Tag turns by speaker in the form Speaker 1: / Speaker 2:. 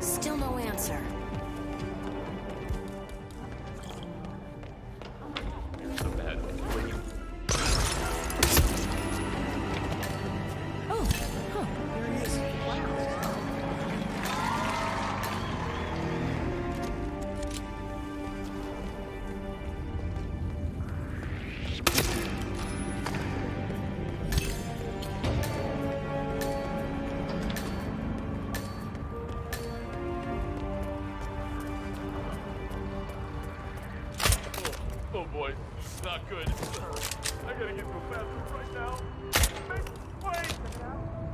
Speaker 1: Still no answer. Oh, huh. There he is. Wow.
Speaker 2: Oh boy, not good. I gotta get to a bathroom right now. Wait!